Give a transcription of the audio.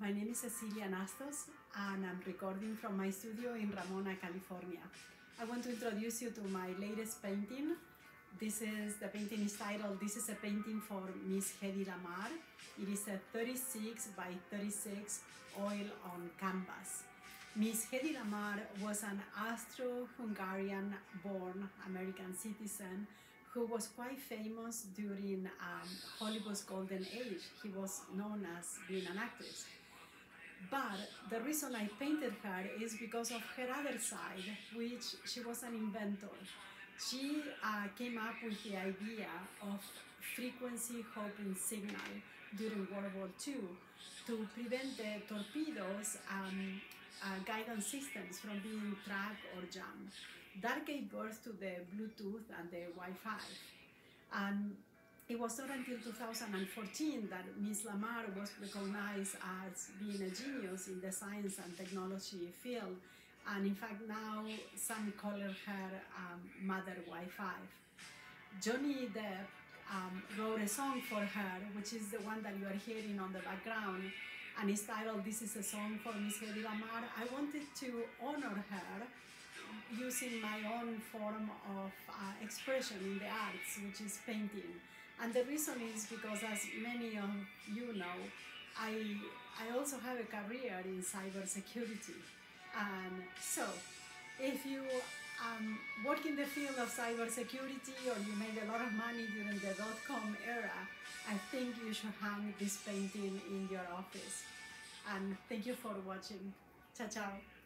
My name is Cecilia Anastos and I'm recording from my studio in Ramona, California. I want to introduce you to my latest painting. This is the painting is titled This is a painting for Miss Hedy Lamarr. It is a 36 by 36 oil on canvas. Miss Hedy Lamarr was an Austro-Hungarian born American citizen who was quite famous during um, Hollywood's golden age. He was known as being an actress. But the reason I painted her is because of her other side, which she was an inventor. She uh, came up with the idea of frequency hopping signal during World War II to prevent the torpedoes um, uh, guidance systems from being tracked or jammed. That gave birth to the Bluetooth and the Wi-Fi. And it was not until 2014 that Ms. Lamarr was recognized as being a genius in the science and technology field. And in fact, now some call her um, Mother Wi-Fi. Johnny Depp um, wrote a song for her, which is the one that you are hearing on the background, and it's titled This is a Song for Miss Hedy Lamarr. I wanted to honor her using my own form of uh, expression in the arts, which is painting. And the reason is because, as many of you know, I, I also have a career in cybersecurity. And so, if you um, work in the field of cybersecurity or you made a lot of money during the dot-com era, I think you should hang this painting in your office. And thank you for watching. Ciao, ciao.